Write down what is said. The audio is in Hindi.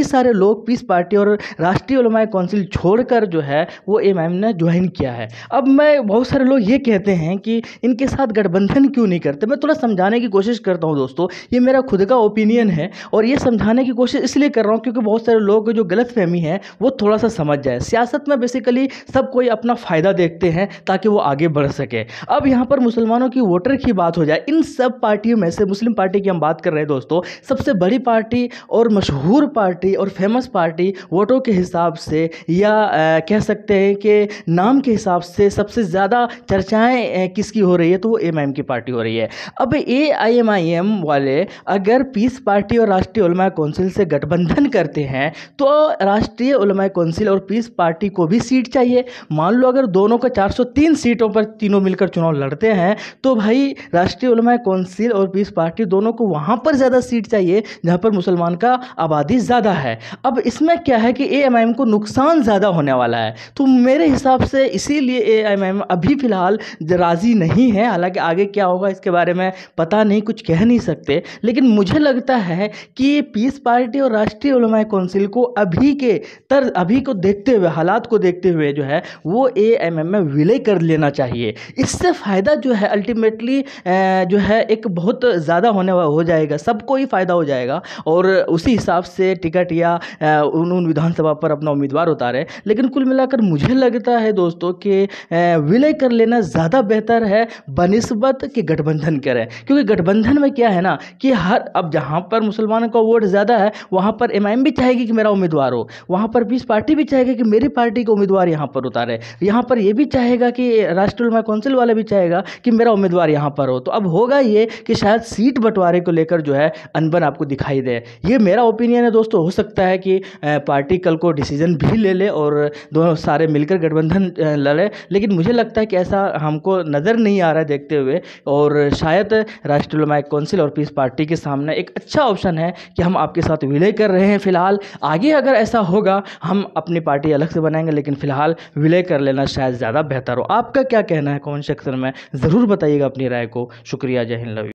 बाकी सारे लोग पीस पार्टी और राष्ट्रीय उलमा काउंसिल छोड़कर जो है, वो एम ने ज्वाइन किया है। अब मैं, बहुत सारे लोग ये कहते हैं कि इनके साथ गठबंधन क्यों नहीं करते? मैं थोड़ा समझाने की कोशिश करता हूँ दोस्तों। ये मेरा खुद का ओपिनियन है और ये समझाने की कोशिश इसलिए कर रहा हूँ क्योंकि बहुत सारे लोग जो गलत फहमी है, वो थोड़ा सा समझ जाए। सियासत में बेसिकली सब कोई अपना फ़ायदा देखते हैं ताकि वो आगे बढ़ सके। अब यहाँ पर मुसलमानों की वोटर की बात हो जाए, इन सब पार्टियों में से, मुस्लिम पार्टी की हम बात कर रहे हैं दोस्तों, सबसे बड़ी पार्टी और मशहूर पार्टी और फ़ेमस पार्टी वोटों के हिसाब से या कह सकते हैं कि नाम के हिसाब से सबसे ज़्यादा चर्चाएँ किसकी हो रही है तो वो एम की पार्टी हो रही है। अब ए आई एम आई एम वाले अगर पीस पार्टी और राष्ट्रीय उलमा कौंसिल से गठबंधन करते हैं तो राष्ट्रीय उलमा कौंसिल और पीस पार्टी को भी सीट चाहिए। मान लो अगर दोनों का 403 सीटों पर तीनों मिलकर चुनाव लड़ते हैं तो भाई राष्ट्रीय उलमा कौंसिल और पीस पार्टी दोनों को वहाँ पर ज़्यादा सीट चाहिए, जहाँ पर मुसलमान का आबादी ज़्यादा है। अब इसमें क्या है कि ए एम एम को नुकसान ज़्यादा होने वाला है। तो मेरे हिसाब से इसीलिए ए एम एम अभी फ़िलहाल राज़ी नहीं है। हालाँकि आगे क्या होगा इसके बारे में पता नहीं, कुछ कह नहीं सकते। लेकिन मुझे लगता है कि पीस पार्टी और राष्ट्रीय उलमा कौंसिल को अभी के तर, अभी को देखते हुए, हालात को देखते हुए जो है, वो ए एम एम में विलय कर लेना चाहिए। इससे फ़ायदा जो है अल्टीमेटली जो है, एक बहुत ज़्यादा होने हो जाएगा। सबको ही फ़ायदा हो जाएगा। और उसी हिसाब से टिकट या उन उन विधानसभा पर अपना उम्मीदवार उतारे। लेकिन कुल मिलाकर मुझे लगता है दोस्तों कि विलय कर लेना ज़्यादा बेहतर है, बनस्बत कि गठबंधन करें। क्योंकि गठबंधन में क्या है ना कि हर, अब जहाँ पर मुसलमानों का वोट ज़्यादा है, वहाँ पर एमआईएम भी चाहेगी कि मेरा उम्मीदवार हो। वहाँ पर पीस पार्टी भी चाहेगी कि मेरी पार्टी का उम्मीदवार यहाँ पर उतारे। यहाँ पर ये भी चाहेगा कि राष्ट्रीय काउंसिल वाला भी चाहेगा कि मेरा उम्मीदवार यहाँ पर हो। तो अब होगा ये कि शायद सीट बंटवारे को लेकर जो है अनबन आपको दिखाई दे। ये मेरा ओपिनियन है दोस्तों, हो सकता है कि पार्टी कल को डिसीज़न भी ले ले और दोनों सारे मिलकर गठबंधन लड़े। लेकिन मुझे लगता है कि ऐसा हमको नज़र नहीं आ रहा है देखते हुए और शायद राष्ट्रीय काउंसिल और पीस पार्टी के सामने एक अच्छा ऑप्शन है कि हम आपके साथ विलय कर रहे हैं फ़िलहाल। आगे अगर ऐसा होगा, हम अपनी पार्टी अलग से बनाएँगे, लेकिन फ़िलहाल विलय कर लेना शायद ज़्यादा बेहतर हो। आपका क्या कहना है कौन सेक्शन में? ज़रूर बताइएगा अपनी राय को। शुक्रिया, जय हिंद, लव